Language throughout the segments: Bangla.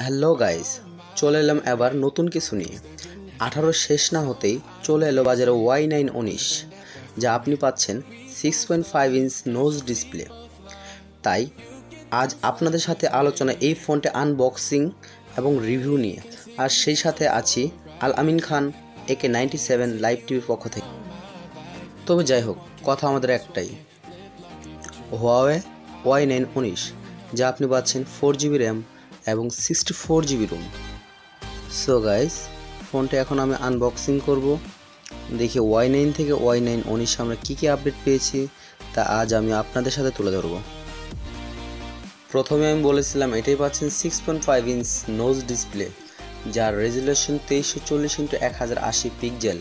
হ্যালো গাইস, চলে এলাম এবার নতুন কিছু নিয়ে। আঠারো শেষ না হতেই চলে এলো বাজারে ওয়াই নাইন উনিশ, যা আপনি পাচ্ছেন six point five inch notch display তাই, আজ আপনাদের সাথে আলোচনা এই ফোনটি আনবক্সিং এবং রিভিউ নিয়ে। আর সেই সাথে আছি আল আমিন খান, একে নাইনটি সেভেন লাইভ টিভির পক্ষ থেকে। তবে যাই হোক, কথা আমাদের একটাই। হোয়াওয়ে ওয়াই নাইন উনিশ, যা আপনি পাচ্ছেন ফোর জিবি র্যাম এবং sixty four GB ROM so guys ফোনটা এখন আমি আনবক্সিং করব। দেখি ওয়াই নাইন থেকে ওয়াই নাইন উনিশে আমরা কী কী আপডেট পেয়েছি, তা আজ আমি আপনাদের সাথে তুলে ধরবো। প্রথমে আমি বলেছিলাম, এটাই পাচ্ছেন six point five inch notch display যার রেজুলেশন তেইশশো চল্লিশ ইন্টু এক হাজার আশি পিকজেল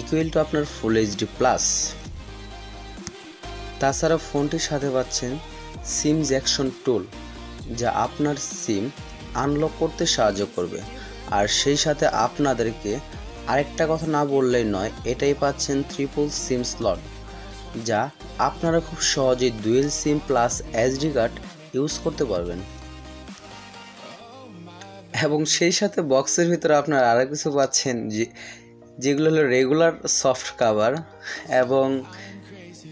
ইকুয়াল টু আপনার ফুল এইচডি প্লাস তাছাড়া ফোনটির সাথে পাচ্ছেন সিম জ্যাকশন টুল যা আপনার সিম আনলক করতে সাহায্য করবে। আর সেই সাথে আপনাদেরকে আরেকটা কথা না বললেই নয়, এটাই পাচ্ছেন ট্রিপল সিম স্লট যা আপনারা খুব সহজেই dual SIM plus SD card use করতে পারবেন। এবং সেই সাথে বক্সের ভিতরে আপনারা আরও কিছু পাচ্ছেন, যে, যেগুলো হলো রেগুলার সফট কাভার এবং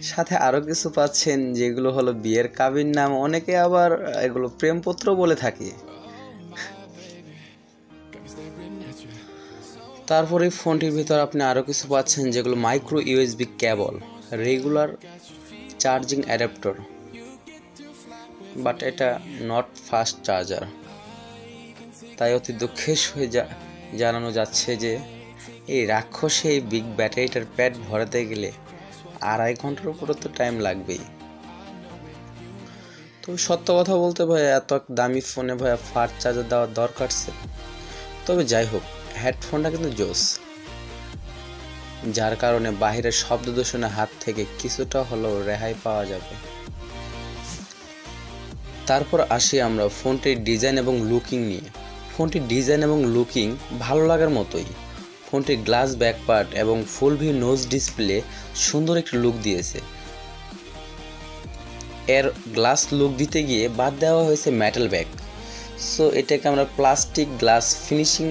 সাথে আরও কিছু পাচ্ছেন যেগুলো হলো বিয়ের কাবির নাম। অনেকে আবার এগুলো প্রেমপত্র বলে থাকে। তারপরে ফোনটির ভিতর আপনি আরও কিছু পাচ্ছেন যেগুলো micro USB cable regular charging adaptor. But এটা নট ফাস্ট চার্জার। তাই অতি দুঃখের হয়ে যা, জানানো যাচ্ছে যে, এই রাক্ষসে এই বিগ ব্যাটারিটার প্যাড ভরাতে গেলে আড়াই ঘণ্টার উপরে তো টাইম লাগবেই। তবে সত্য কথা বলতে ভাই এত দামি ফোনে ভাই ফাস্ট চার্জার দেওয়ার দরকার ছিল তবে যাই হোক হেডফোনটা কিন্তু জোস। যার কারণে বাহিরের শব্দ দূষণের হাত থেকে কিছুটা হলেও রেহাই পাওয়া যাবে। তারপর আসি আমরা ফোনটির ডিজাইন এবং লুকিং নিয়ে। ফোনটির ডিজাইন এবং লুকিং ভালো লাগার মতোই। ফোনটির গ্লাস ব্যাক পার্ট এবং ফুল ভিউ নোজ ডিসপ্লে সুন্দর একটি লুক দিয়েছে। এর গ্লাস লুক দিতে গিয়ে বাদ দেওয়া হয়েছে মেটাল ব্যাগ সো এটাকে আমরা প্লাস্টিক গ্লাস ফিনিশিং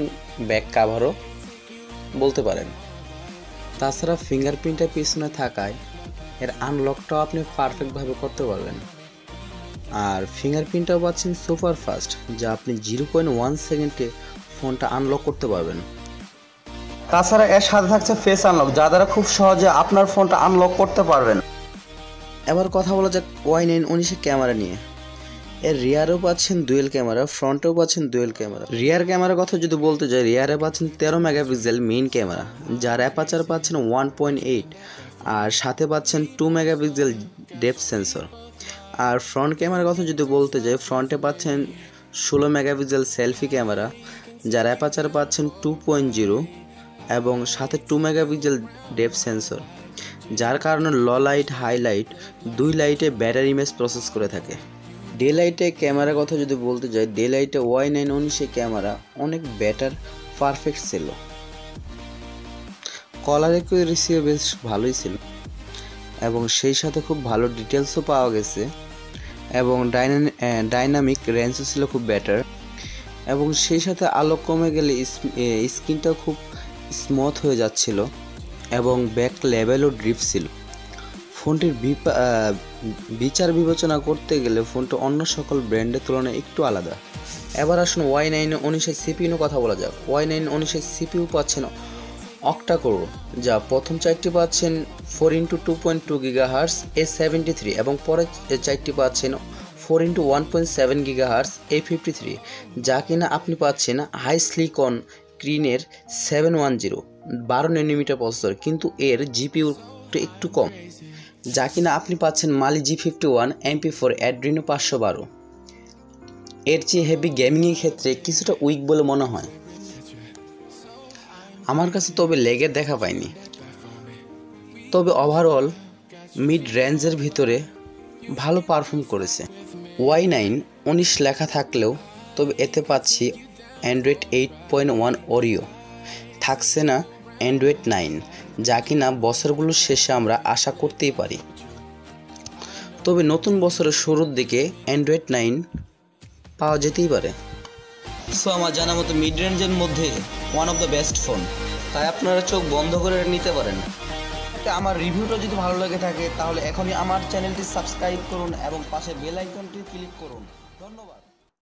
ব্যাক কাভারও বলতে পারেন। তাছাড়া ফিঙ্গারপ্রিন্টের পিছনে থাকায় এর আনলকটাও আপনি পারফেক্টভাবে করতে পারবেন। আর ফিঙ্গারপ্রিন্টটাও পাচ্ছেন সুপার ফাস্ট যা আপনি জিরো পয়েন্ট ওয়ান সেকেন্ডে ফোনটা আনলক করতে পারবেন। তাছাড়া এর সাথে থাকছে ফেস আনলক যা দ্বারা খুব সহজে আপনার ফোনটা আনলক করতে পারবেন। এবার কথা বলা যাক ওয়াই নাইন উনিশের ক্যামেরা নিয়ে। এর রিয়ারও পাচ্ছেন ডুয়েল ক্যামেরা ফ্রন্টেও পাচ্ছেন ডুয়েল ক্যামেরা রিয়ার ক্যামেরার কথা যদি বলতে যাই রিয়ারে পাচ্ছেন তেরো মেগাপিক্সেল মেইন ক্যামেরা যার অ্যাপাচার পাচ্ছেন ওয়ান পয়েন্ট এইট আর সাথে পাচ্ছেন টু মেগাপিক্সেল ডেপ সেন্সর আর ফ্রন্ট ক্যামেরার কথা যদি বলতে যাই ফ্রন্টে পাচ্ছেন ষোলো মেগাপিক্সেল সেলফি ক্যামেরা যার অ্যাপাচার পাচ্ছেন টু পয়েন্ট জিরো এবং সাথে টু মেগাপিক্সেল ডেপ সেন্সর যার কারণে ল লাইট হাইলাইট দুই লাইটে ব্যাটারি ইমেজ প্রসেস করে থাকে। ডে লাইটে ক্যামেরার কথা যদি বলতে যাই ডে লাইটে ওয়াই নাইন উনিশে ক্যামেরা অনেক বেটার পারফেক্ট ছিল। কলার রিসিভ বেশ ভালোই ছিল এবং সেই সাথে খুব ভালো ডিটেলসও পাওয়া গেছে এবং ডাইনামিক রেঞ্জও ছিল খুব বেটার এবং সেই সাথে আলো কমে গেলে স্ক্রিনটাও খুব স্মুথ হয়ে যাচ্ছিল এবং ব্যাক লেভেলও ড্রিপ ছিল। ফোনটির বিচার বিবেচনা করতে গেলে ফোনটা অন্য সকল ব্র্যান্ডের তুলনায় একটু আলাদা। এবার আসুন ওয়াই নাইন উনিশের সিপিউ কথা বলা যাক। ওয়াই নাইন উনিশের সিপিউ পাচ্ছেন অক্টা করো যা প্রথম চারটি পাচ্ছেন four into two point two gigahertz A seventy three এবং পরের চারটি পাচ্ছেন four into one point seven gigahertz A fifty three, যা কিনা আপনি পাচ্ছেন হাই স্লিকন ক্রিনের সেভেন ওয়ান জিরো, বারো নেনোমিটার প্রসেসর কিন্তু এর জিপিউটা একটু কম। যা কিনা আপনি পাচ্ছেন Mali G fifty one MP four Adreno পাঁচশো বারো। এর চেয়ে হেভি গেমিংয়ের ক্ষেত্রে কিছুটা উইক বলে মনে হয়। আমার কাছে তবে লেগের দেখা পাইনি তবে ওভারঅল মিড রেঞ্জের ভিতরে ভালো পারফর্ম করেছে। ওয়াই নাইন উনিশ লেখা থাকলেও তবে এতে পাচ্ছি Android eight point one Oreo. থাকছে না অ্যান্ড্রয়েড নাইন, যা কিনা বছরগুলোর শেষে আমরা আশা করতেই পারি। তবে নতুন বছরের শুরুর দিকে অ্যান্ড্রয়েড নাইন পাওয়া যেতেই পারে। সো আমার জানা মতো মিড রেঞ্জের মধ্যে one of the best phone তাই আপনারা চোখ বন্ধ করে নিতে পারেন। আমার রিভিউটা যদি ভালো লেগে থাকে, তাহলে এখনই আমার চ্যানেলটি সাবস্ক্রাইব করুন এবং পাশে বেল আইকনটি ক্লিক করুন। ধন্যবাদ।